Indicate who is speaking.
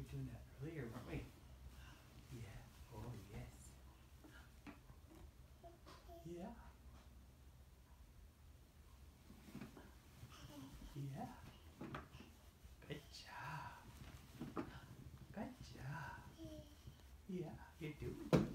Speaker 1: We were doing that earlier, weren't we? Yeah. Oh yes. Yeah. Yeah. Good job. Good job. Yeah, you're doing